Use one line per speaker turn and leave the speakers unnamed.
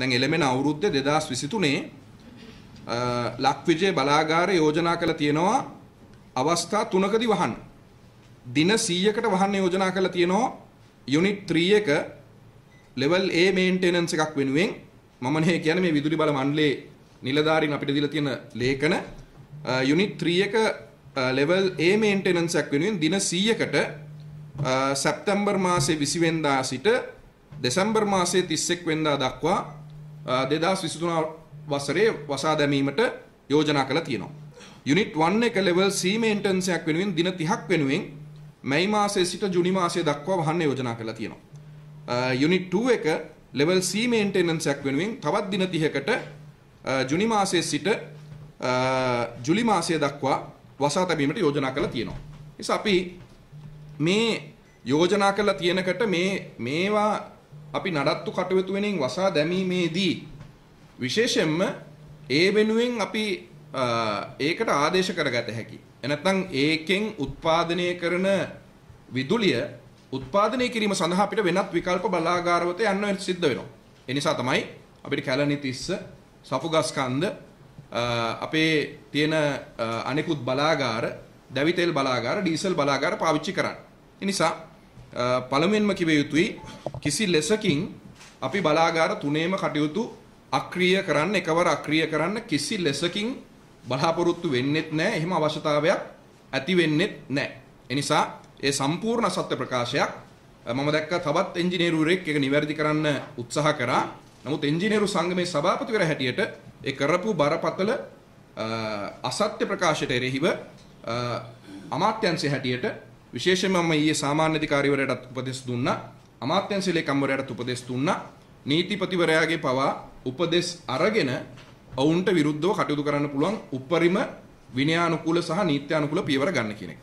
දැන් එළමෙන අවුරුද්දේ 2023 ලක්විජය බලාගාරය යෝජනා කළ තියෙනවා අවස්ථා තුනකදී වහන්න. දින 100කට වහන්න යෝජනා කළ තියෙනවා යුනිට් 3 එක ලෙවල් A මේන්ටෙනන්ස් එකක් වෙනුවෙන් මම නේ කියන්නේ මේ විදුලි බල මණ්ඩලයේ නිලධාරීන් අපිට දීලා තියෙන ලේඛන යුනිට් 3 එක ලෙවල් A මේන්ටෙනන්ස් එකක් වෙනුවෙන් දින 100කට සැප්තැම්බර් මාසේ 20 වෙනිදා සිට දෙසැම්බර් මාසේ 31 වෙනිදා දක්වා 2023 වසරේ වසා දැමීමට යෝජනා කළා තියෙනවා. යුනිට් 1 එක ලෙවල් C මේන්ටනන්ස් එකක් වෙනුවෙන් දින 30ක් වෙනුවෙන් මැයි මාසයේ සිට ජුනි මාසය දක්වා වහන්න යෝජනා කළා තියෙනවා. යුනිට් 2 එක ලෙවල් C මේන්ටනන්ස් එකක් වෙනුවෙන් තවත් දින 30කට ජුනි මාසයේ සිට ජුලි මාසය දක්වා වසා තැබීමට යෝජනා කළා තියෙනවා. නිසා අපි මේ යෝජනා කළා තියෙනකට මේ මේවා අපි නඩත්තු කටයුතු වෙනින් වසා දැමීමේදී විශේෂයෙන්ම ඒ වෙනුවෙන් අපි ඒකට ආදේශ කරගත හැකි. එනත්නම් ඒකෙන් උත්පාදනය කරන විදුලිය උත්පාදනය කිරීම සඳහා අපිට වෙනත් විකල්ප බලාගාරවලට යන්න සිද්ධ වෙනවා. ඒ නිසා තමයි අපිට කැලණි තිස්ස, සපුගස්කන්ද අපේ තියෙන අනෙකුත් බලාගාර, දැවිතෙල් බලාගාර, ඩීසල් බලාගාර පාවිච්චි කරන්න. ඒ නිසා පළමුවෙන්ම කිව යුතුයි කිසි ලෙසකින් අපි බලාගාර තුනේම කටයුතු අක්‍රිය කරන්න එකවර අක්‍රිය කරන්න කිසි ලෙසකින් බලාපොරොත්තු වෙන්නෙත් නැහැ. එහෙම අවශ්‍යතාවයක් ඇති වෙන්නෙත් නැහැ. ඒ නිසා ඒ සම්පූර්ණ අසත්‍ය ප්‍රකාශයක් මම දැක්ක තවත් එන්ජිනේරුවෙක් ඒක නිවැරදි කරන්න උත්සාහ කරා. නමුත් එන්ජිනේරු සංගමේ සභාපතිවරයා හැටියට ඒ කරපු බරපතල අසත්‍ය ප්‍රකාශයට එරෙහිව අමාත්‍යංශය හැටියට විශේෂයෙන්ම මම ඊයේ සාමාන්‍ය අධිකාරිවරයාටත් උපදෙස් දුන්නා. අමාත්‍යංශ ලේකම්වරයාටත් උපදෙස් දුන්නා. නීතිපතිවරයාගේ පවා උපදෙස් අරගෙන ඔවුන්ට විරුද්ධව කටයුතු කරන්න පුළුවන් උපරිම විනයානුකූල සහ නීත්‍යානුකූල පියවර ගන්න කියන එක.